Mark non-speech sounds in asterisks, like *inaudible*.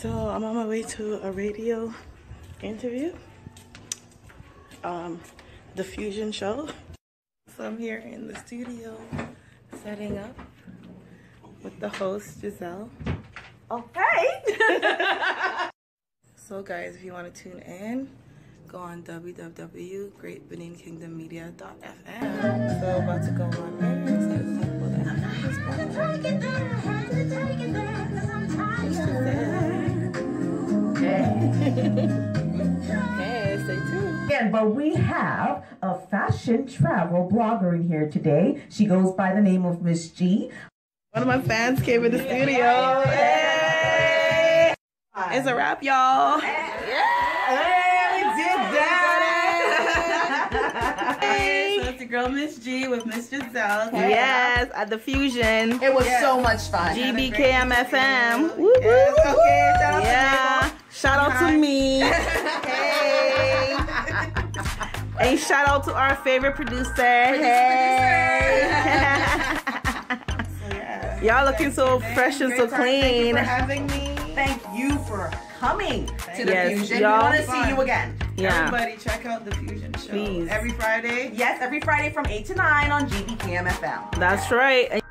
So I'm on my way to a radio interview. Um, the Fusion Show. So I'm here in the studio setting up with the host Jizelle. Okay. *laughs* so guys, if you want to tune in, go on www.greatbeninKingdommedia.fm. So about to go on okay, stay tuned. And but we have a fashion travel blogger in here today. She goes by the name of Miss G. One of my fans came in the studio. Hey! It's a wrap, y'all. Hey, so it's your girl Miss G with Miss Jizelle. Yes, at the Fusion. It was so much fun. GBKMFM. Woo Yes, okay, And shout out to our favorite producer. Hey. *laughs* Y'all looking so fresh and so clean. having me. Thank you for coming to the Yes, Fusion. We want to see you again. Yeah. Everybody, check out the Fusion Show Please. every Friday. Yes, every Friday from 8 to 9 on GBKM FM. That's right.